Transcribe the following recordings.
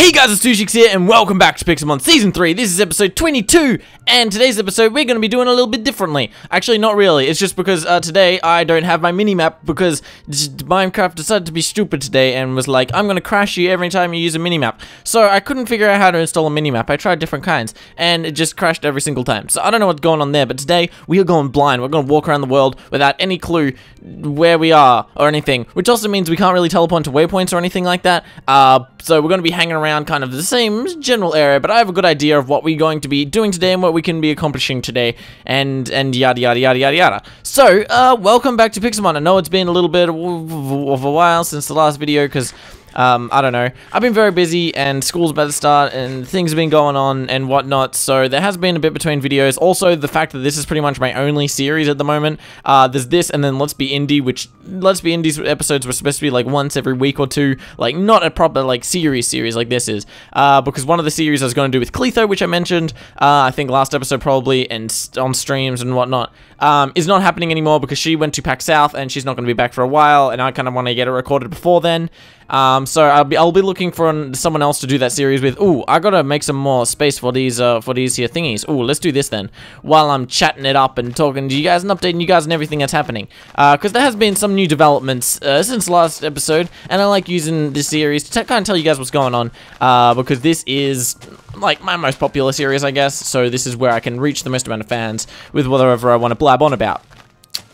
Hey guys, it's Tushix here, and welcome back to Pixelmon Season 3. This is episode 22, and today's episode we're going to be doing a little bit differently. Actually, not really. It's just because uh, today I don't have my minimap because Minecraft decided to be stupid today and was like, I'm going to crash you every time you use a minimap. So I couldn't figure out how to install a minimap. I tried different kinds, and it just crashed every single time. So I don't know what's going on there, but today we are going blind. We're going to walk around the world without any clue where we are or anything, which also means we can't really teleport to waypoints or anything like that. Uh, so we're going to be hanging around kind of the same general area, but I have a good idea of what we're going to be doing today and what we can be accomplishing today, and and yada yada yada yada yada. So, uh, welcome back to Pixelmon. I know it's been a little bit of a while since the last video, because um, I don't know. I've been very busy and school's about to start and things have been going on and whatnot, so there has been a bit between videos. Also, the fact that this is pretty much my only series at the moment. Uh, there's this and then Let's Be Indie, which Let's Be Indie's episodes were supposed to be like once every week or two, like not a proper like series series like this is. Uh, because one of the series I was going to do with Cletho, which I mentioned, uh, I think last episode probably, and on streams and whatnot, um, is not happening anymore because she went to Pack South and she's not going to be back for a while, and I kind of want to get it recorded before then. Um, so I'll be I'll be looking for someone else to do that series with. Ooh, I gotta make some more space for these uh for these here thingies. Ooh, let's do this then. While I'm chatting it up and talking to you guys and updating you guys and everything that's happening. Uh, because there has been some new developments uh, since last episode, and I like using this series to kind of tell you guys what's going on. Uh, because this is like my most popular series, I guess. So this is where I can reach the most amount of fans with whatever I want to blab on about.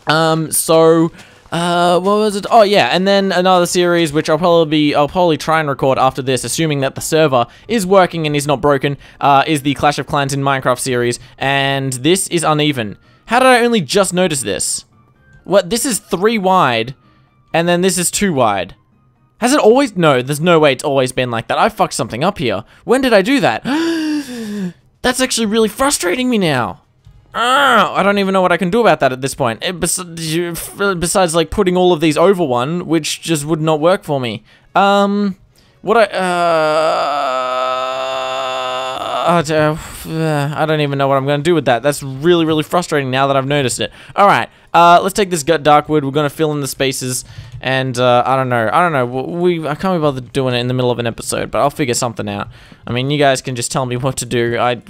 Um, so uh, what was it? Oh yeah, and then another series which I'll probably be, I'll probably try and record after this, assuming that the server is working and is not broken. Uh, is the Clash of Clans in Minecraft series, and this is uneven. How did I only just notice this? What? This is three wide, and then this is two wide. Has it always? No, there's no way it's always been like that. I fucked something up here. When did I do that? That's actually really frustrating me now. Uh, I don't even know what I can do about that at this point. It, besides, like, putting all of these over one, which just would not work for me. Um, what I, uh, uh, I don't even know what I'm going to do with that. That's really, really frustrating now that I've noticed it. Alright, uh, let's take this gut dark wood. We're going to fill in the spaces, and, uh, I don't know. I don't know. We, I can't be bothered doing it in the middle of an episode, but I'll figure something out. I mean, you guys can just tell me what to do. I,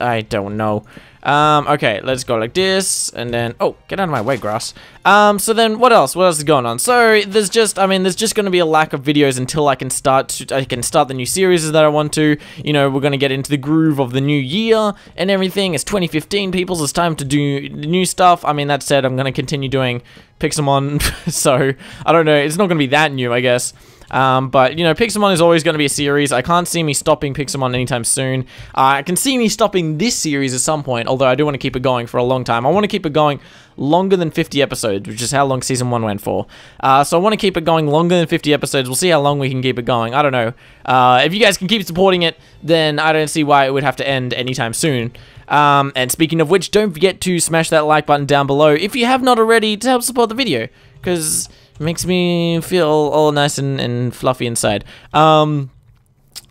I don't know. Um, okay, let's go like this, and then, oh, get out of my way, grass. Um, so then, what else? What else is going on? So, there's just, I mean, there's just going to be a lack of videos until I can start, to, I can start the new series that I want to. You know, we're going to get into the groove of the new year and everything. It's 2015, peoples. It's time to do new stuff. I mean, that said, I'm going to continue doing Pixelmon, so, I don't know. It's not going to be that new, I guess. Um, but, you know, Pixelmon is always going to be a series. I can't see me stopping Pixelmon anytime soon. Uh, I can see me stopping this series at some point, although I do want to keep it going for a long time. I want to keep it going longer than 50 episodes, which is how long Season 1 went for. Uh, so I want to keep it going longer than 50 episodes. We'll see how long we can keep it going. I don't know. Uh, if you guys can keep supporting it, then I don't see why it would have to end anytime soon. Um, and speaking of which, don't forget to smash that like button down below if you have not already to help support the video. Because makes me feel all nice and, and fluffy inside. Um,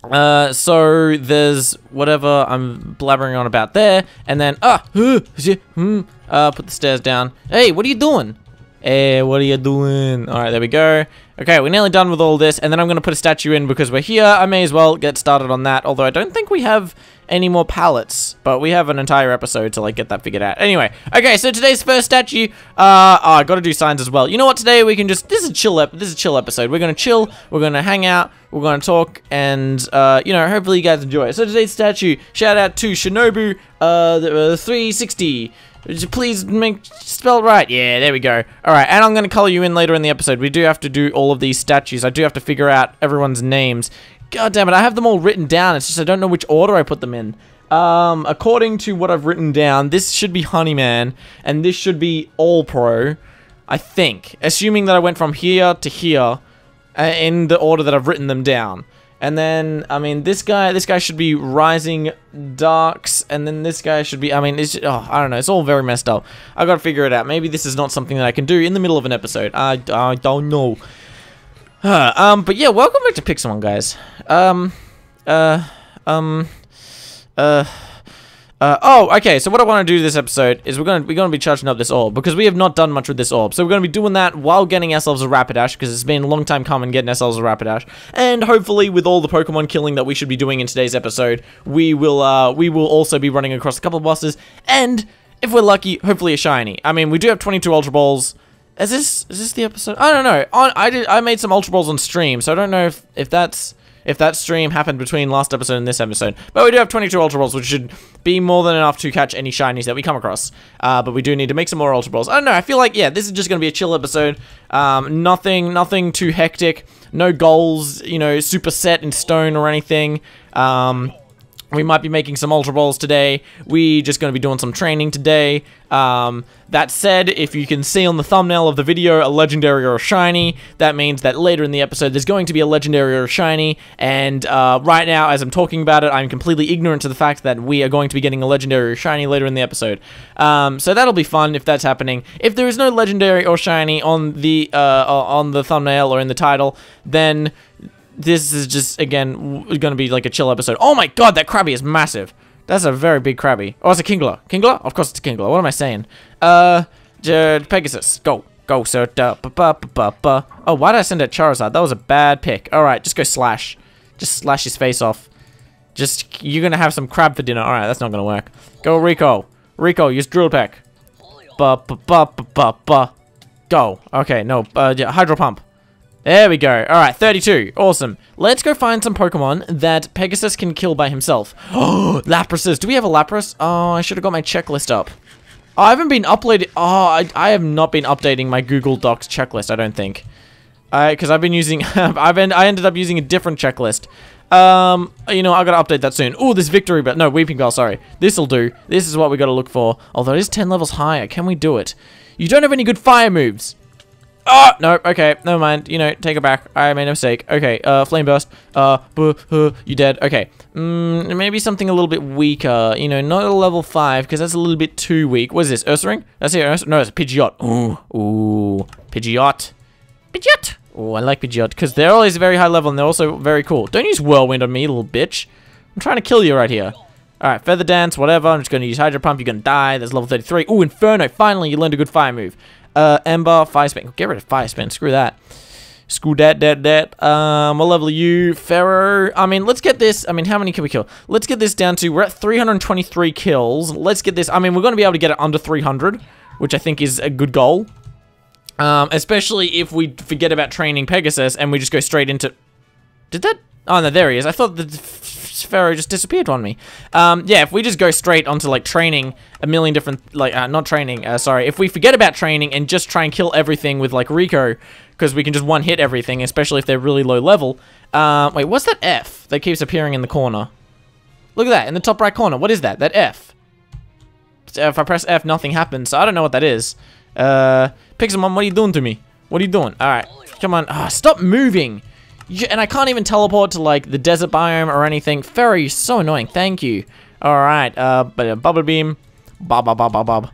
uh, so there's whatever I'm blabbering on about there, and then, ah, uh, uh, put the stairs down. Hey, what are you doing? Hey, what are you doing? Alright, there we go. Okay, we're nearly done with all this, and then I'm to put a statue in because we're here. I may as well get started on that, although I don't think we have any more pallets, but we have an entire episode to like get that figured out. Anyway, okay, so today's first statue, uh, oh, I gotta do signs as well. You know what, today we can just, this is a chill, this is a chill episode. We're gonna chill, we're gonna hang out, we're gonna talk, and, uh, you know, hopefully you guys enjoy it. So today's statue, shout out to Shinobu, uh, the, uh 360. Please make spell right. Yeah, there we go. All right, and I'm going to color you in later in the episode. We do have to do all of these statues. I do have to figure out everyone's names God damn it, I have them all written down. It's just I don't know which order I put them in. Um, according to what I've written down, this should be Honeyman, and this should be All Pro, I think. Assuming that I went from here to here, uh, in the order that I've written them down. And then, I mean, this guy, this guy should be Rising Darks, and then this guy should be, I mean, it's, oh, I don't know, it's all very messed up. I gotta figure it out. Maybe this is not something that I can do in the middle of an episode. I, I don't know. um, but yeah, welcome back to Pixelmon, guys. Um, uh, um, uh, Uh, oh, okay. So what I want to do this episode is we're to we're to be charging up this orb because we have not done much with this orb. So we're to be doing that while getting ourselves a Rapidash because it's been a long time coming getting ourselves a Rapidash. And hopefully, with all the Pokemon killing that we should be doing in today's episode, we will uh we will also be running across a couple of bosses. And if we're lucky, hopefully a shiny. I mean, we do have 22 Ultra Balls. Is this is this the episode? I don't know. On I did I made some Ultra Balls on stream, so I don't know if if that's if that stream happened between last episode and this episode. But we do have 22 Ultra Balls, which should be more than enough to catch any shinies that we come across. Uh, but we do need to make some more Ultra Balls. I don't know, I feel like, yeah, this is just going to be a chill episode. Um, nothing, nothing too hectic. No goals, you know, super set in stone or anything. Um, we might be making some Ultra Balls today. We just going to be doing some training today. Um, that said, if you can see on the thumbnail of the video a Legendary or a Shiny, that means that later in the episode there's going to be a Legendary or a Shiny, and uh, right now, as I'm talking about it, I'm completely ignorant to the fact that we are going to be getting a Legendary or Shiny later in the episode. Um, so that'll be fun if that's happening. If there is no Legendary or Shiny on the, uh, on the thumbnail or in the title, then this is just, again, to be like a chill episode. Oh my god, that Krabby is massive. That's a very big Krabby. Oh, it's a Kingler. Kingler? Of course it's a Kingler. What am I saying? Uh, Pegasus. Go. Go, sir. Da, ba, ba, ba, ba. Oh, why did I send it Charizard? That was a bad pick. Alright, just go slash. Just slash his face off. Just, you're gonna have some crab for dinner. Alright, that's not gonna work. Go, Rico. Rico, use Drill Peck. Ba, ba, ba, ba, ba, ba. Go. Okay, no, uh, yeah, Hydro Pump. There we go. Alright, 32. Awesome. Let's go find some Pokemon that Pegasus can kill by himself. Oh, Laprases. Do we have a Lapras? Oh, I should have got my checklist up. I haven't been uploading. Oh, I, I have not been updating my Google Docs checklist, I don't think. Because I've been using... I've been, I ended up using a different checklist. Um, you know, I gotta update that soon. Oh, this Victreebel No, Weepinbell, sorry. This'll do. This is what we gotta look for. Although it is 10 levels higher. Can we do it? You don't have any good fire moves. Oh, no, okay, never mind. You know, take it back. I made a mistake. Okay, uh, Flame Burst. Uh, buh, uh, you dead. Okay. Mm, maybe something a little bit weaker. You know, not a level 5, because that's a little bit too weak. What is this? Ursaring? That's it. Urs no, it's a Pidgeot. Ooh, ooh. Pidgeot. Pidgeot. Oh, I like Pidgeot, because they're always very high level, and they're also very cool. Don't use Whirlwind on me, little bitch. I'm trying to kill you right here. Alright, Feather Dance, whatever. I'm just going to use Hydro Pump. You're going to die. There's level 33. Ooh, Inferno. Finally, you learned a good fire move. Uh, Ember, Fire Spin. Get rid of Fire Spin. Screw that. Screw that, that, that. Um, what level are you? Pharaoh. I mean, let's get this. I mean, how many can we kill? Let's get this down to, we're at 323 kills. Let's get this. I mean, we're going to be able to get it under 300, which I think is a good goal. Um, especially if we forget about training Pegasus and we just go straight into... Did that... Oh, no, there he is. I thought the Pharaoh just disappeared on me. Um, yeah, if we just go straight onto, like, training a million different... Like, uh, not training, uh, sorry. If we forget about training and just try and kill everything with, like, Rico, because we can just one-hit everything, especially if they're really low level. Uh, wait, what's that F that keeps appearing in the corner? Look at that, in the top right corner. What is that? That F. If I press F, nothing happens, so I don't know what that is. Uh, Pixelmon, what are you doing to me? What are you doing? Alright, come on. Oh, stop moving! And I can't even teleport to, like, the desert biome or anything. You're so annoying. Thank you. Alright, uh, but uh, Bubble Beam. Bob, bob, bob, bob, bob.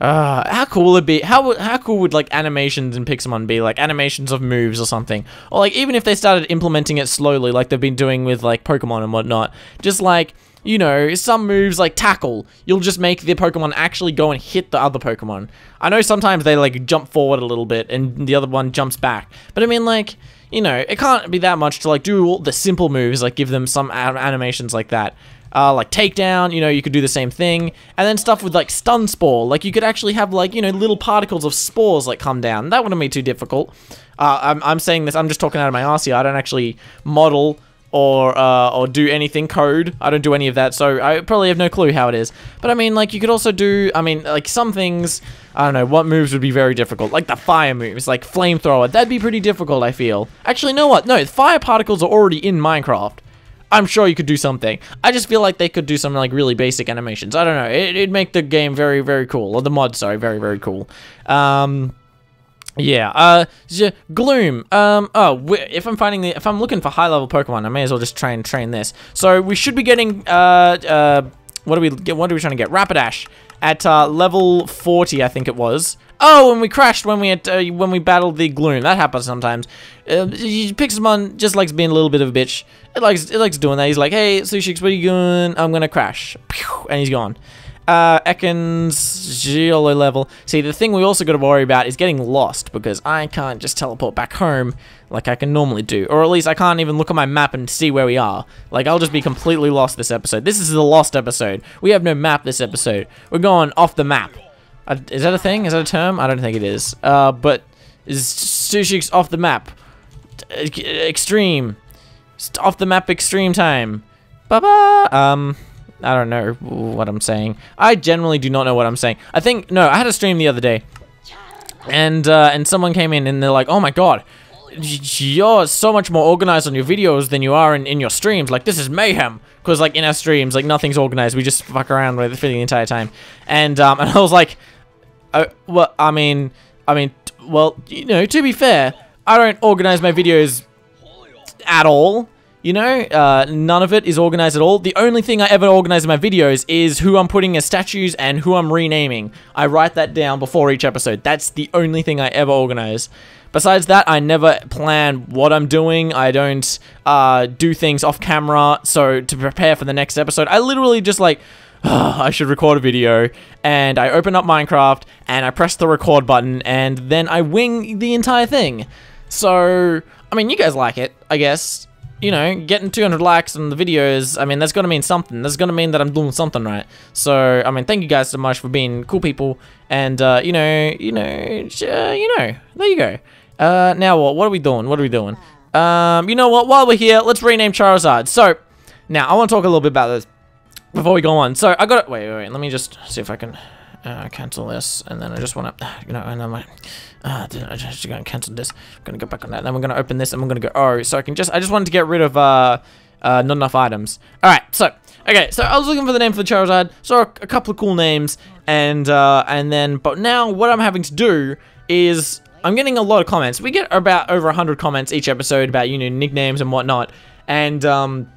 Uh, how cool would it be? How how cool would like animations in Pixelmon be? Like animations of moves or something, or like even if they started implementing it slowly, like they've been doing with like Pokemon and whatnot. Just like you know, some moves like tackle, you'll just make the Pokemon actually go and hit the other Pokemon. I know sometimes they like jump forward a little bit and the other one jumps back, but I mean like you know, it can't be that much to like do all the simple moves, like give them some animations like that. Uh, like takedown, you know, you could do the same thing. And then stuff with like stun spore, like you could actually have like, you know, little particles of spores like come down. That wouldn't be too difficult. Uh, I'm, I'm saying this, I'm just talking out of my arse here. I don't actually model or uh, or do anything code. I don't do any of that, so I probably have no clue how it is. But I mean, like, you could also do, I mean, like, some things, I don't know, what moves would be very difficult? Like the fire moves, like flamethrower. That'd be pretty difficult, I feel. Actually, know what? No, fire particles are already in Minecraft. I'm sure you could do something. I just feel like they could do some, like, really basic animations. I don't know. It, it'd make the game very, very cool. Or the mod, sorry, very, very cool. Um... Yeah, uh, Gloom, um, oh, if I'm finding the, if I'm looking for high-level Pokemon, I may as well just try and train this. So, we should be getting, uh, uh, what are we, what are we trying to get? Rapidash at, uh, level 40, I think it was. Oh, and we crashed when we had, uh, when we battled the Gloom. That happens sometimes. Uh, Pixelmon just likes being a little bit of a bitch. It likes, it likes doing that. He's like, hey, Sushix, what are you doing? I'm gonna crash. and he's gone. Uh, Ekans, Geolo level. See, the thing we also got to worry about is getting lost, because I can't just teleport back home like I can normally do. Or at least I can't even look at my map and see where we are. Like, I'll just be completely lost this episode. This is the lost episode. We have no map this episode. We're going off the map. Uh, is that a thing? Is that a term? I don't think it is. Uh, but is Sushi's off the map? Extreme. Off the map extreme time. Ba-ba! Um... I don't know what I'm saying. I generally do not know what I'm saying. I think, no, I had a stream the other day. And, uh, and someone came in and they're like, oh my god, you're so much more organized on your videos than you are in, in your streams. Like, this is mayhem. Because, like, in our streams, like, nothing's organized. We just fuck around with it for the entire time. And, um, and I was like, uh, well, I mean, I mean, well, you know, to be fair, I don't organize my videos at all. You know, uh, none of it is organized at all. The only thing I ever organize in my videos is who I'm putting as statues and who I'm renaming. I write that down before each episode. That's the only thing I ever organize. Besides that, I never plan what I'm doing. I don't uh, do things off camera. So to prepare for the next episode, I literally just like, oh, I should record a video. And I open up Minecraft and I press the record button and then I wing the entire thing. So, I mean, you guys like it, I guess you know, getting 200 likes on the videos, I mean, that's going to mean something. That's going to mean that I'm doing something right. So, I mean, thank you guys so much for being cool people. And, uh, you know, you know, uh, you know, there you go. Uh, now what? What are we doing? What are we doing? Um, you know what? While we're here, let's rename Charizard. So, now, I want to talk a little bit about this before we go on. So, I got it. Wait, wait, wait. Let me just see if I can uh, cancel this. And then I just want to, you know, and I'm like, uh, I just gonna cancel this. I'm gonna go back on that. Then we're gonna open this and we're gonna go, oh, so I can just, I just wanted to get rid of, uh, uh, not enough items. Alright, so, okay, so I was looking for the name for the Charizard, saw a, a couple of cool names, and, uh, and then, but now what I'm having to do is, I'm getting a lot of comments. We get about over 100 comments each episode about, you know, nicknames and whatnot, and, um,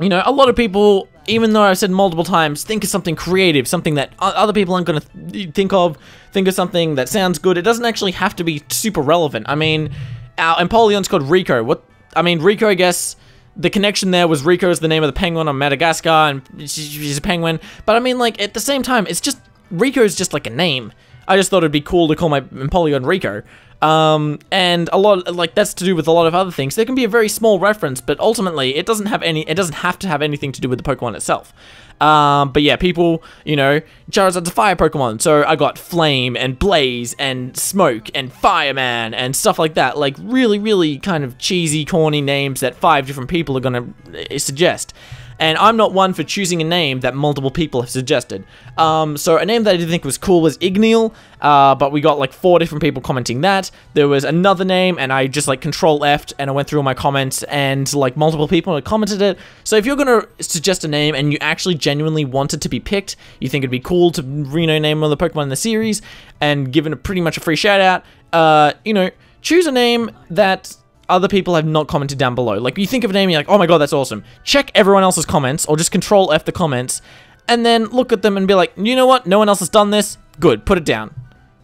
you know, a lot of people even though I've said multiple times, think of something creative, something that other people aren't going to think of, think of something that sounds good. It doesn't actually have to be super relevant. I mean, our Empoleon's called Rico. What? I mean, Rico, I guess, the connection there was Rico is the name of the penguin on Madagascar, and she's a penguin. But I mean, like, at the same time, it's just, Rico's just like a name. I just thought it'd be cool to call my Empoleon Rico. Um, and a lot, like, that's to do with a lot of other things. There can be a very small reference, but ultimately, it doesn't have any, it doesn't have to have anything to do with the Pokemon itself. Um, but yeah, people, you know, Charizard's a fire Pokemon, so I got Flame and Blaze and Smoke and Fireman and stuff like that. Like, really, really kind of cheesy, corny names that five different people are gonna eh, suggest and I'm not one for choosing a name that multiple people have suggested. Um, so a name that I didn't think was cool was Igneel, uh, but we got like four different people commenting that. There was another name, and I just like Control F, and I went through all my comments, and like multiple people had commented it. So if you're gonna suggest a name and you actually genuinely want it to be picked, you think it'd be cool to rename one of the Pokemon in the series, and given a pretty much a free shout out, uh, you know, choose a name that other people have not commented down below. Like, you think of a name, you're like, oh my god, that's awesome. Check everyone else's comments, or just control F the comments, and then look at them and be like, you know what, no one else has done this? Good, put it down.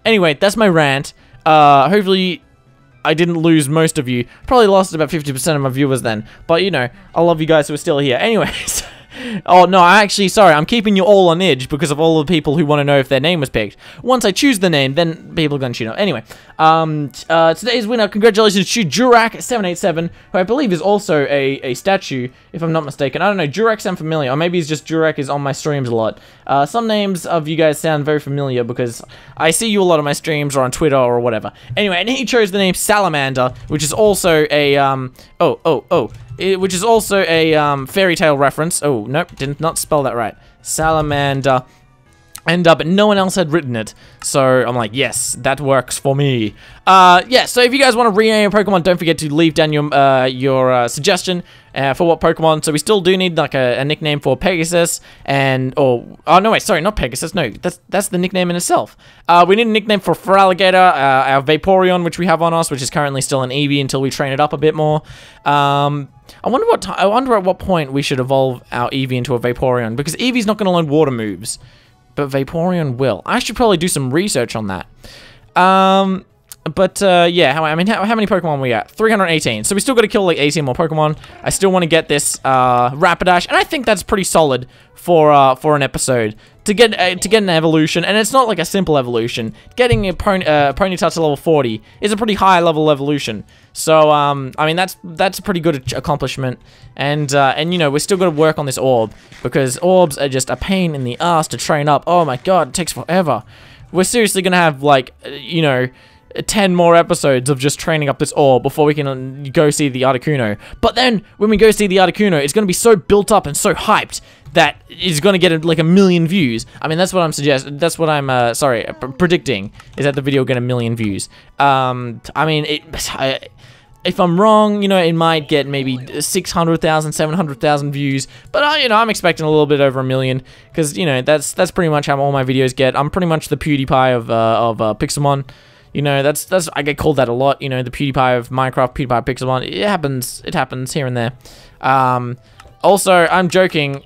Anyway, that's my rant. Uh, hopefully I didn't lose most of you. Probably lost about 50% of my viewers then. But, you know, I love you guys who are still here. Anyways oh, no, I actually, sorry, I'm keeping you all on edge because of all the people who want to know if their name was picked. Once I choose the name, then people are going to know. Anyway, um, uh, today's winner, congratulations to Jurak787, who I believe is also a, a statue, if I'm not mistaken. I don't know, Jurak sound familiar, or maybe it's just Jurak is on my streams a lot. Uh, some names of you guys sound very familiar because I see you a lot on my streams or on Twitter or whatever. Anyway, and he chose the name Salamander, which is also a, um, oh, oh, oh, it, which is also a um, Fairy Tail reference. Oh, nope, did not spell that right. Salamander. And, but no one else had written it. So I'm like, yes, that works for me. Uh, yeah, so if you guys want to rename a Pokemon, don't forget to leave down your, uh, your uh, suggestion uh, for what Pokemon. So we still do need like a, a, nickname for Pegasus and, or, oh no, wait, sorry, not Pegasus. No, that's that's the nickname in itself. Uh, we need a nickname for Feraligatr, uh, our Vaporeon, which we have on us, which is currently still an Eevee until we train it up a bit more. Um, I wonder what I wonder at what point we should evolve our Eevee into a Vaporeon because Eevee's not going to learn water moves but Vaporeon will. I should probably do some research on that. Um, but uh, yeah, how, I mean, how, how many Pokemon we got? 318. So we still got to kill like 18 more Pokemon. I still want to get this uh, Rapidash, and I think that's pretty solid for uh, for an episode to get uh, to get an evolution. And it's not like a simple evolution. Getting a Pony, uh, Ponyta to level 40 is a pretty high level evolution. So um, I mean, that's that's a pretty good accomplishment. And uh, and you know, we're still got to work on this orb because orbs are just a pain in the ass to train up. Oh my god, it takes forever. We're seriously gonna have like uh, you know 10 more episodes of just training up this orb before we can uh, go see the Articuno. But then, when we go see the Articuno, it's going to be so built up and so hyped that it's going to get like a million views. I mean, that's what I'm suggesting. That's what I'm, uh, sorry, predicting, is that the video will get a million views. Um, I mean, it, I, if I'm wrong, you know, it might get maybe 600,000, 700,000 views, but uh, you know, I'm expecting a little bit over a million because you know that's that's pretty much how all my videos get. I'm pretty much the PewDiePie of uh, of uh, Pixelmon. You know, that's that's I get called that a lot. You know, the PewDiePie of Minecraft, PewDiePie Pixelmon. It happens. It happens here and there. Um, also, I'm joking.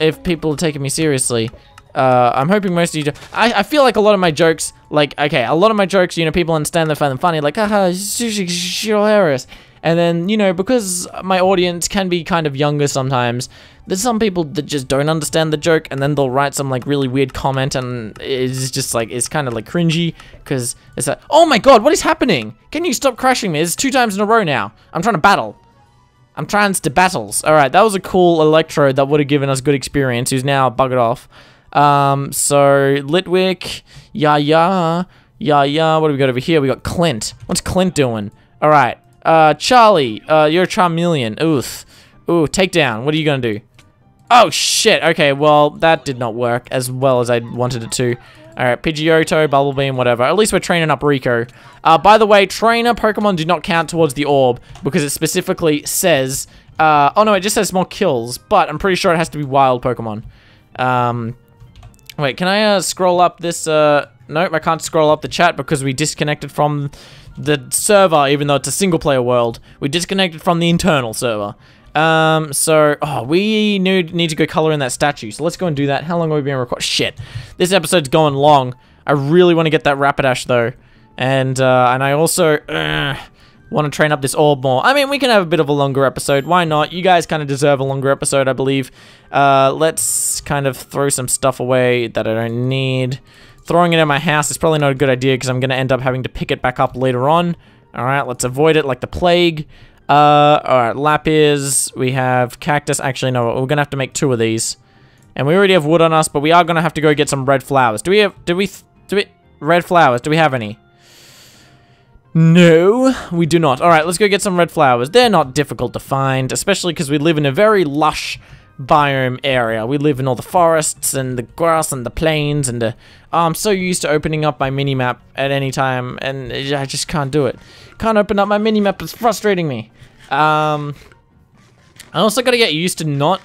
If people are taking me seriously, uh, I'm hoping most of you. I I feel like a lot of my jokes, like okay, a lot of my jokes, you know, people understand they find them funny, like haha, hilarious. And then, you know, because my audience can be kind of younger sometimes, there's some people that just don't understand the joke and then they'll write some like really weird comment and it's just like, it's kind of like cringy because it's like, oh my god, what is happening? Can you stop crashing me? It's two times in a row now. I'm trying to battle. I'm trying to battles. Alright, that was a cool Electrode that would have given us good experience, who's now buggered off. Um, so, Litwick, yeah, yeah, yeah, yeah. What do we got over here? We got Clint. What's Clint doing? Alright, uh, Charlie, uh, you're a Charmeleon. Oof. Ooh, takedown. What are you gonna do? Oh, shit. Okay, well, that did not work as well as I wanted it to. Alright, Pidgeotto, Bubble Beam, whatever. At least we're training up Rico. Uh, by the way, trainer Pokemon do not count towards the orb because it specifically says... Uh, oh no, it just says more kills, but I'm pretty sure it has to be wild Pokemon. Um, wait, can I uh, scroll up this... Uh, nope, I can't scroll up the chat because we disconnected from the server, even though it's a single player world. We disconnected from the internal server. Um, so, oh, we need, need to go color in that statue. So let's go and do that. How long have we been recording? Shit. This episode's going long. I really want to get that Rapidash, though. And, uh, and I also, uh, want to train up this orb more. I mean, we can have a bit of a longer episode. Why not? You guys kind of deserve a longer episode, I believe. Uh, let's kind of throw some stuff away that I don't need. Throwing it in my house is probably not a good idea because I'm going to end up having to pick it back up later on. Alright, let's avoid it like the plague. Uh, alright, Lapis. We have Cactus. Actually, no, we're to have to make two of these. And we already have wood on us, but we are to have to go get some red flowers. Do we have, do we, do we, red flowers, do we have any? No, we do not. Alright, let's go get some red flowers. They're not difficult to find, especially because we live in a very lush biome area. We live in all the forests and the grass and the plains and the... Oh, I'm so used to opening up my mini-map at any time and I just can't do it. Can't open up my mini-map, it's frustrating me. Um, I also gotta get used to not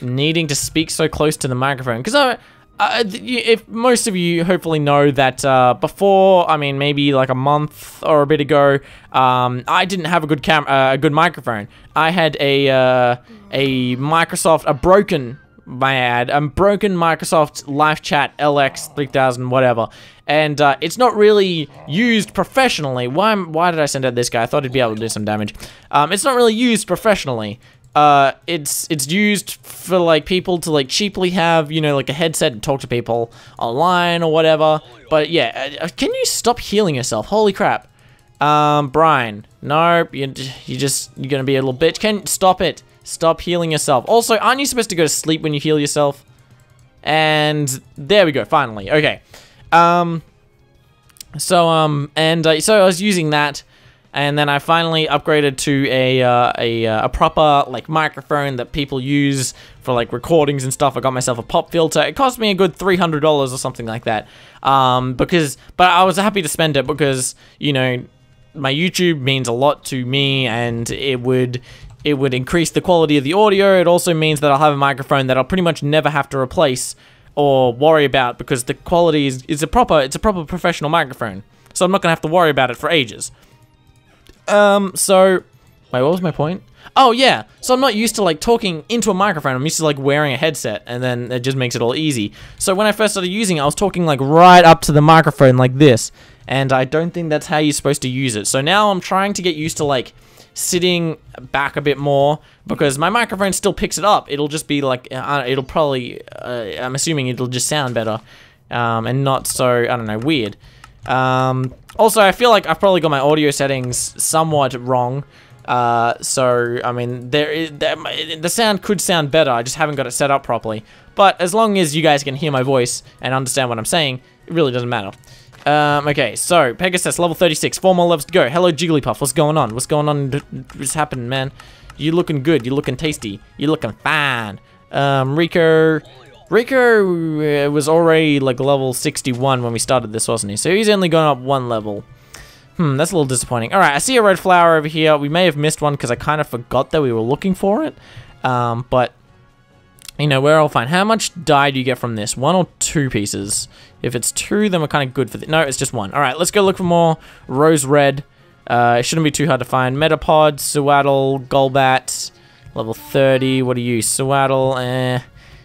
needing to speak so close to the microphone because I... Uh, if most of you hopefully know that uh, before, I mean, maybe like a month or a bit ago, um, I didn't have a good cam, uh, a good microphone. I had a uh, a Microsoft, a broken, my ad, a broken Microsoft LifeChat LX 3000, whatever, and uh, it's not really used professionally. Why? Why did I send out this guy? I thought he'd be able to do some damage. Um, it's not really used professionally uh, it's it's used for like people to like cheaply have you know like a headset and talk to people online or whatever. But yeah, uh, can you stop healing yourself? Holy crap! Um, Brian, nope, you you just you're gonna be a little bitch. Can stop it? Stop healing yourself. Also, aren't you supposed to go to sleep when you heal yourself? And there we go. Finally, okay. Um, so um, and uh, so I was using that and then I finally upgraded to a uh, a, uh, a proper like microphone that people use for like recordings and stuff. I got myself a pop filter. It cost me a good three hundred dollars or something like that. Um, because but I was happy to spend it because you know my YouTube means a lot to me, and it would it would increase the quality of the audio. It also means that I'll have a microphone that I'll pretty much never have to replace or worry about because the quality is, is a proper it's a proper professional microphone. So I'm not gonna have to worry about it for ages. Um, so Wait, what was my point? Oh, yeah. So I'm not used to, like, talking into a microphone. I'm used to, like, wearing a headset, and then it just makes it all easy. So when I first started using it, I was talking, like, right up to the microphone like this. And I don't think that's how you're supposed to use it. So now I'm trying to get used to, like, sitting back a bit more because my microphone still picks it up. It'll just be like, uh, it'll probably, uh, I'm assuming it'll just sound better um, and not so, I don't know, weird. Um, also, I feel like I've probably got my audio settings somewhat wrong. Uh, so, I mean, there is, the sound could sound better. I just haven't got it set up properly. But as long as you guys can hear my voice and understand what I'm saying, it really doesn't matter. Um, okay, so, Pegasus, level 36, four more levels to go. Hello, Jigglypuff, what's going on? What's going on? What's happening, man? You looking good, you looking tasty, you looking fine. Um, Rico, Rico uh, was already, like, level 61 when we started this, wasn't he? So he's only gone up one level. Hmm, that's a little disappointing. Alright, I see a red flower over here. We may have missed one because I kind of forgot that we were looking for it. Um, but, you know, we're all fine. How much dye do you get from this? One or two pieces? If it's two, then we're kind of good for the- No, it's just one. Alright, let's go look for more rose red. Uh, it shouldn't be too hard to find. Metapod, Sewaddle, Golbat, level 30. What are you? Sewaddle, eh.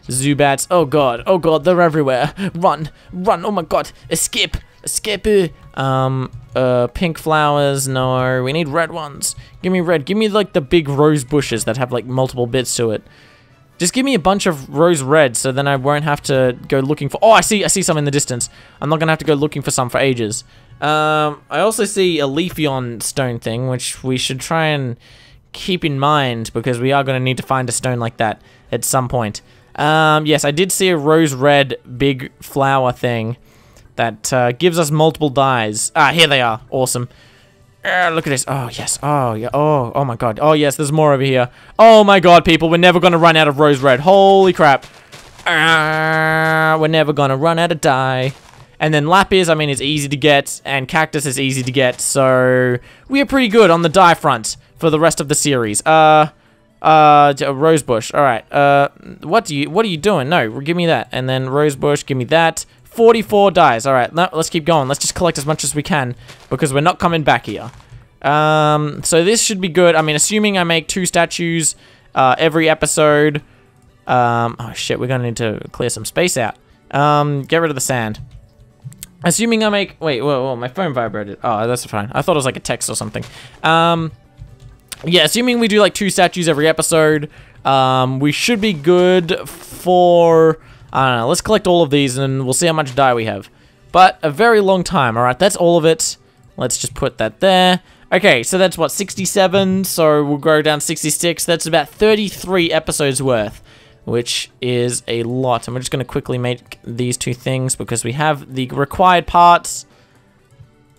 Zubats. Oh god, oh god, they're everywhere. Run, run, oh my god. Escape, escape. Um, uh, pink flowers, no. We need red ones. Give me red. Give me like the big rose bushes that have like multiple bits to it. Just give me a bunch of rose red so then I won't have to go looking for... Oh, I see I see some in the distance. I'm not to have to go looking for some for ages. Um, I also see a Leafeon stone thing, which we should try and keep in mind because we are to need to find a stone like that at some point. Um, yes, I did see a rose red big flower thing that uh, gives us multiple dyes. Ah, here they are. Awesome. Uh, look at this. Oh, yes. Oh, yeah. Oh, oh my god. Oh, yes, there's more over here. Oh my god, people. We're never going to run out of rose red. Holy crap. Uh, we're never going to run out of dye. And then Lapis, I mean, is easy to get, and Cactus is easy to get, so we are pretty good on the dye front for the rest of the series. Uh, uh, Rosebush. All right. Uh, what do you, what are you doing? No, give me that. And then Rosebush, give me that. 44 dies. All right, no, let's keep going. Let's just collect as much as we can because we're not coming back here. Um, so this should be good. I mean, assuming I make two statues uh, every episode. Um, oh, shit, we're to need to clear some space out. Um, get rid of the sand. Assuming I make... Wait, whoa, whoa, my phone vibrated. Oh, that's fine. I thought it was like a text or something. Um, yeah, assuming we do like two statues every episode, um, we should be good for... I don't know. Let's collect all of these and we'll see how much dye we have. But a very long time. All right, that's all of it. Let's just put that there. Okay, so that's what, 67? So we'll go down 66. That's about 33 episodes worth, which is a lot. And we're just going to quickly make these two things because we have the required parts.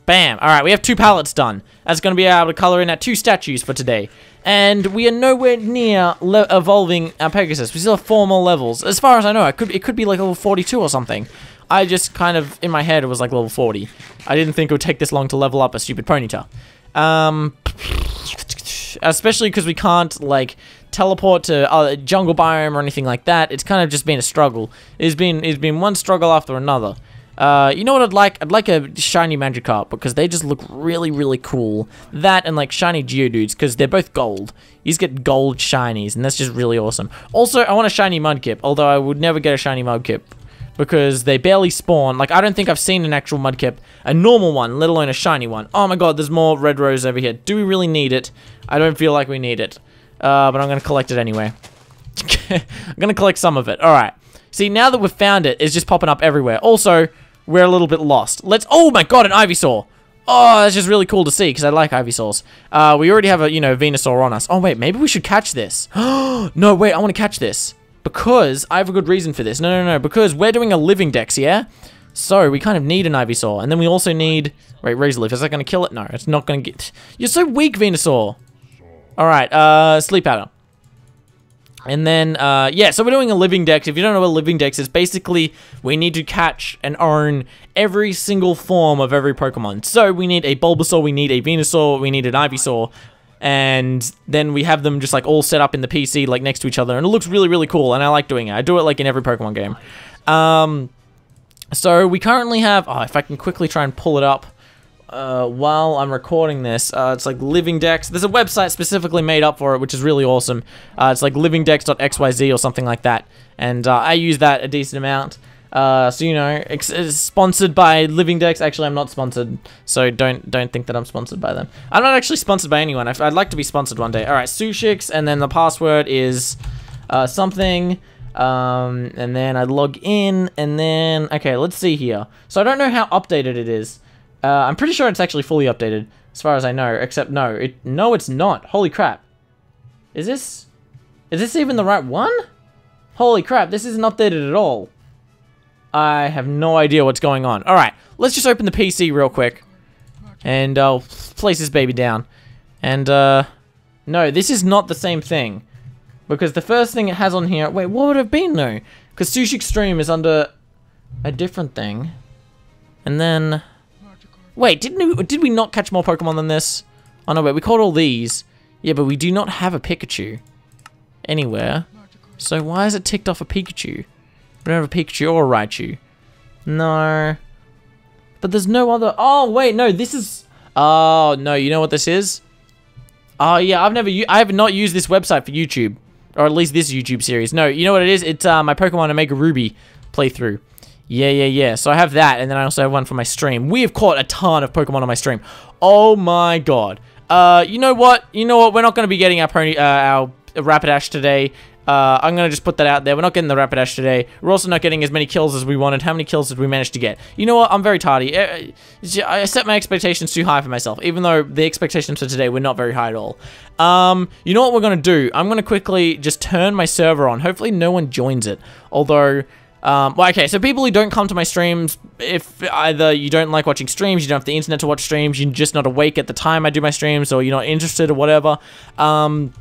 Bam. All right, we have two palettes done. That's going to be able to color in our two statues for today and we are nowhere near evolving our Pegasus. We still have four more levels. As far as I know, it could it could be like level 42 or something. I just kind of, in my head, it was like level 40. I didn't think it would take this long to level up a stupid Ponyta. Um, especially because we can't, like, teleport to uh, jungle biome or anything like that. It's kind of just been a struggle. It's been, it's been one struggle after another. Uh, you know what I'd like? I'd like a shiny Magikarp because they just look really, really cool. That and like shiny Geodudes because they're both gold. You just get gold shinies and that's just really awesome. Also, I want a shiny Mudkip, although I would never get a shiny Mudkip because they barely spawn. Like, I don't think I've seen an actual Mudkip, a normal one, let alone a shiny one. Oh my god, there's more red rose over here. Do we really need it? I don't feel like we need it. Uh, but I'm going to collect it anyway. I'm going to collect some of it. Alright. See, now that we've found it, it's just popping up everywhere. Also, we're a little bit lost. Let's, oh my god, an Ivysaur. Oh, that's just really cool to see, because I like Ivysaurs. Uh, we already have a, you know, Venusaur on us. Oh, wait, maybe we should catch this. no, wait, I want to catch this. Because I have a good reason for this. No, no, no, because we're doing a living dex, yeah? So, we kind of need an Ivysaur. And then we also need... Wait, Razor Leaf, is that going to kill it? No, it's not going to get... You're so weak, Venusaur. Alright, uh, Sleep Powder. And then, uh, yeah, so we're doing a living dex. If you don't know what a living dex is, basically we need to catch and own every single form of every Pokemon. So we need a Bulbasaur, we need a Venusaur, we need an Ivysaur, and then we have them just like all set up in the PC like next to each other, and it looks really, really cool, and I like doing it. I do it like in every Pokemon game. Um, so we currently have, oh, if I can quickly try and pull it up. Uh, while I'm recording this. Uh, it's like Living Dex. There's a website specifically made up for it, which is really awesome. Uh, it's like livingdex.xyz or something like that. And uh, I use that a decent amount. Uh, so you know, it's, it's sponsored by Living Dex. Actually, I'm not sponsored, so don't don't think that I'm sponsored by them. I'm not actually sponsored by anyone. I'd like to be sponsored one day. All right, Sushix, and then the password is uh, something. Um, and then I log in, and then okay, let's see here. So I don't know how updated it is. Uh, I'm pretty sure it's actually fully updated, as far as I know. Except no, it no, it's not. Holy crap! Is this is this even the right one? Holy crap! This isn't updated at all. I have no idea what's going on. Alright, let's just open the PC real quick. And I'll place this baby down. And, uh... No, this is not the same thing. Because the first thing it has on here... Wait, what would it have been, though? Because Sushi Extreme is under a different thing. And then... Wait, didn't we, did we not catch more Pokemon than this? Oh, no, wait, we caught all these. Yeah, but we do not have a Pikachu. Anywhere. So why is it ticked off a Pikachu? We don't have a Pikachu or a Raichu. No. But there's no other... Oh, wait, no, this is... Oh, no, you know what this is? Oh, yeah, I've never... I have not used this website for YouTube. Or at least this YouTube series. No, you know what it is? It's uh, my Pokemon Omega Ruby playthrough. Yeah, yeah, yeah. So I have that, and then I also have one for my stream. We have caught a ton of Pokemon on my stream. Oh my god. Uh, you know what? You know what? We're not going to be getting our pony, uh, our Rapidash today. Uh, I'm going to just put that out there. We're not getting the Rapidash today. We're also not getting as many kills as we wanted. How many kills did we manage to get? You know what? I'm very tardy. Uh, I set my expectations too high for myself, even though the expectations for today were not very high at all. Um, you know what we're going to do? I'm going to quickly just turn my server on. Hopefully no one joins it. Although... Um, well, okay, so people who don't come to my streams, if either you don't like watching streams, you don't have the internet to watch streams, you're just not awake at the time I do my streams, or you're not interested or whatever, um,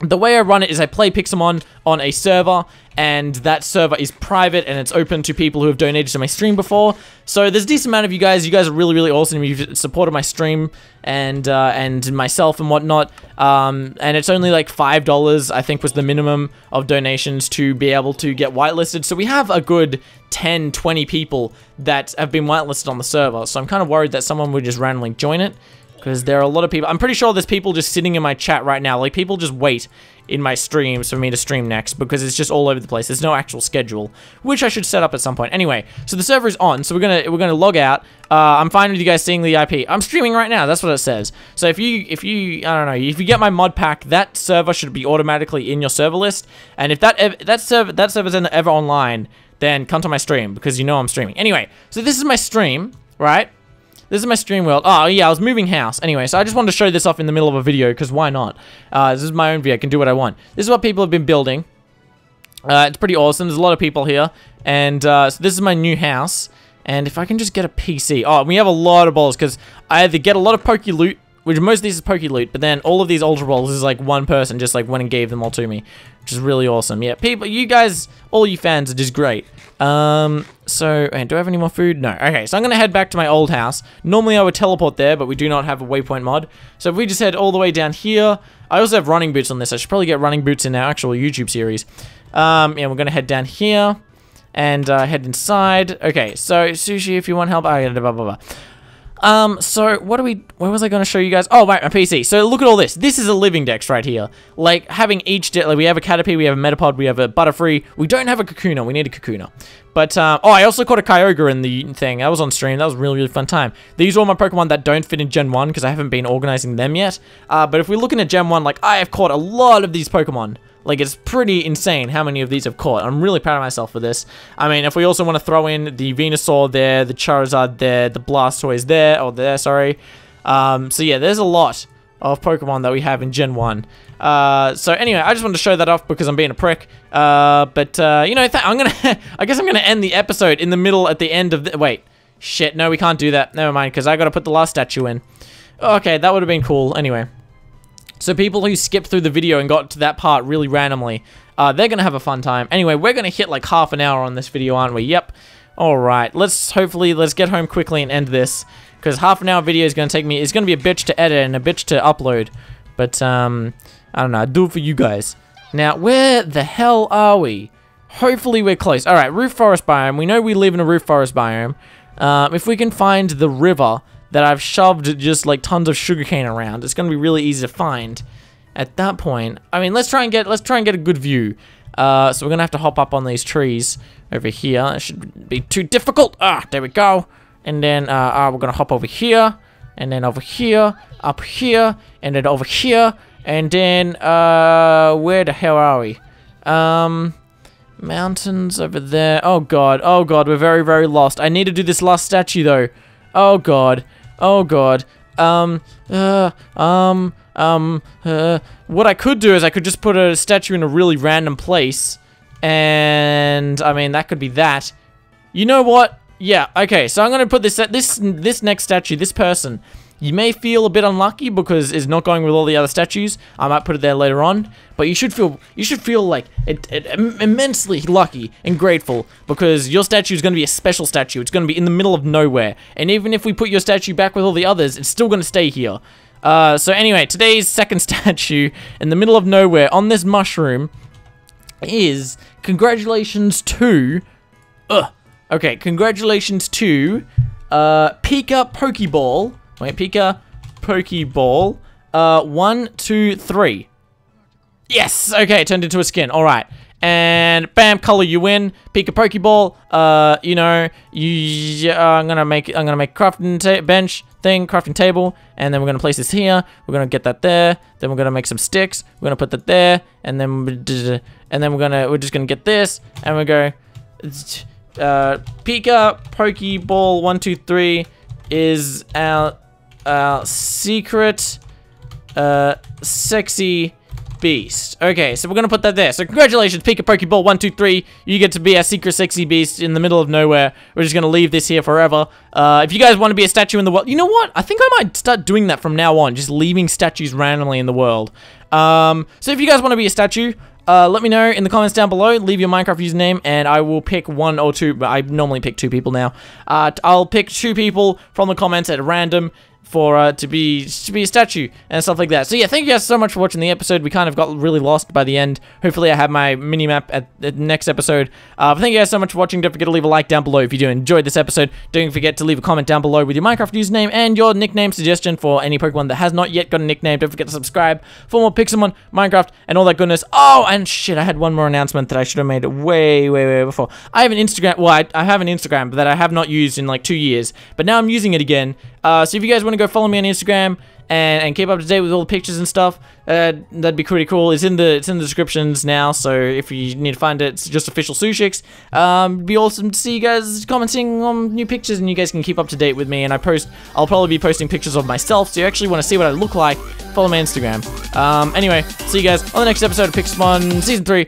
the way I run it is I play Pixelmon on a server, and that server is private, and it's open to people who have donated to my stream before. So there's a decent amount of you guys. You guys are really, really awesome. You've supported my stream and uh, and myself and whatnot. Um, and it's only like five dollars, I think, was the minimum of donations to be able to get whitelisted. So we have a good 10, 20 people that have been whitelisted on the server. So I'm kind of worried that someone would just randomly join it. Because there are a lot of people. I'm pretty sure there's people just sitting in my chat right now. Like, people just wait in my streams for me to stream next because it's just all over the place. There's no actual schedule, which I should set up at some point. Anyway, so the server is on, so we're gonna we're gonna log out. Uh, I'm fine with you guys seeing the IP. I'm streaming right now. That's what it says. So if you if you I don't know if you get my mod pack, that server should be automatically in your server list. And if that that server that server's ever online, then come to my stream because you know I'm streaming. Anyway, so this is my stream, right? This is my stream world. Oh, yeah, I was moving house. Anyway, so I just wanted to show this off in the middle of a video, because why not? Uh, this is my own video. I can do what I want. This is what people have been building. Uh, it's pretty awesome. There's a lot of people here. And uh, so this is my new house. And if I can just get a PC. Oh, we have a lot of balls, because I either get a lot of Poke Loot, which most of these is Poke Loot, but then all of these Ultra Balls is like one person just like went and gave them all to me, which is really awesome. Yeah, people, you guys, all you fans are just great. Um, so, and do I have any more food? No. Okay, so I'm going to head back to my old house. Normally I would teleport there, but we do not have a waypoint mod. So if we just head all the way down here, I also have running boots on this. I should probably get running boots in our actual YouTube series. Um, yeah, we're going to head down here and uh, head inside. Okay, so Sushi, if you want help, I blah, blah, blah. Um, so what do we, where was I going to show you guys? Oh, right, my PC. So look at all this. This is a living dex right here. Like having each, like we have a Caterpie, we have a Metapod, we have a Butterfree. We don't have a Kakuna. We need a Kakuna. But, uh, oh, I also caught a Kyogre in the thing. I was on stream. That was really, really fun time. These are all my Pokemon that don't fit in Gen 1 because I haven't been organizing them yet. Uh, but if we're looking at Gen 1, like, I have caught a lot of these Pokemon. Like, it's pretty insane how many of these I've caught. I'm really proud of myself for this. I mean, if we also want to throw in the Venusaur there, the Charizard there, the Blastoise there, or there, sorry. Um, so yeah, there's a lot of Pokemon that we have in Gen 1. Uh, so anyway, I just wanted to show that off because I'm being a prick. Uh, but, uh, you know, I'm gonna, I guess I'm gonna end the episode in the middle at the end of the, wait. Shit, no, we can't do that. Never mind, because I gotta put the last statue in. Okay, that would have been cool. Anyway. So people who skipped through the video and got to that part really randomly, uh, they're going to have a fun time. Anyway, we're going to hit like half an hour on this video, aren't we? Yep. Alright, let's hopefully, let's get home quickly and end this. Because half an hour video is going to take me, it's going to be a bitch to edit and a bitch to upload. But, um, I don't know, i do it for you guys. Now, where the hell are we? Hopefully we're close. Alright, roof forest biome. We know we live in a roof forest biome. Um, if we can find the river that I've shoved just like tons of sugarcane around. It's gonna be really easy to find. At that point, I mean, let's try and get let's try and get a good view. Uh, so we're gonna have to hop up on these trees over here. It should be too difficult. Ah, there we go. And then uh, uh, we're gonna hop over here, and then over here, up here, and then over here, and then uh, where the hell are we? Um, mountains over there. Oh god, oh god, we're very very lost. I need to do this last statue though. Oh god, oh god. Um, uh, um, um, uh, what I could do is I could just put a statue in a really random place, and I mean that could be that. You know what? Yeah, okay. So I'm gonna put this this this next statue, this person. You may feel a bit unlucky because it's not going with all the other statues. I might put it there later on, but you should feel you should feel like it, it, immensely lucky and grateful because your statue is going to be a special statue. It's going to be in the middle of nowhere, and even if we put your statue back with all the others, it's still going to stay here. Uh, so anyway, today's second statue in the middle of nowhere on this mushroom is congratulations to, uh, okay, congratulations to, uh, Pika Pokeball. Wait, Pika Pokeball. Uh, one, two, three. Yes, okay, turned into a skin. All right and bam, color you win. Pika Pokeball. Uh, you know, you. Uh, I'm gonna make. I'm gonna make crafting bench thing, crafting table, and then we're gonna place this here. We're gonna get that there. Then we're gonna make some sticks. We're gonna put that there, and then and then we're gonna. We're just gonna get this, and we go. Uh, Pika Pokeball one two three is our secret, uh, sexy beast. Okay, so we're gonna put that there. So congratulations, Pika Pokeball 123. You get to be a secret sexy beast in the middle of nowhere. We're just gonna leave this here forever. Uh, if you guys want to be a statue in the world, you know what? I think I might start doing that from now on, just leaving statues randomly in the world. Um, so if you guys want to be a statue, uh, let me know in the comments down below. Leave your Minecraft username, and I will pick one or two. But I normally pick two people now. Uh, I'll pick two people from the comments at random, for uh, to be to be a statue and stuff like that. So yeah, thank you guys so much for watching the episode. We kind of got really lost by the end. Hopefully I have my mini map at the next episode. Uh, thank you guys so much for watching. Don't forget to leave a like down below if you do enjoy this episode. Don't forget to leave a comment down below with your Minecraft username and your nickname suggestion for any Pokemon that has not yet got a nickname. Don't forget to subscribe for more Pixelmon, Minecraft, and all that goodness. Oh, and shit, I had one more announcement that I should have made way, way, way before. I have an Instagram. Well, I, I have an Instagram that I have not used in like two years, but now I'm using it again. Uh, so if you guys want to go follow me on Instagram and, and keep up to date with all the pictures and stuff, uh, that'd be pretty cool. It's in the it's in the descriptions now, so if you need to find it, it's just official Sushix. Um, be awesome to see you guys commenting on new pictures, and you guys can keep up to date with me. And I post, I'll probably be posting pictures of myself, so you actually want to see what I look like. Follow my Instagram. Um, anyway, see you guys on the next episode of Pixelmon Season Three.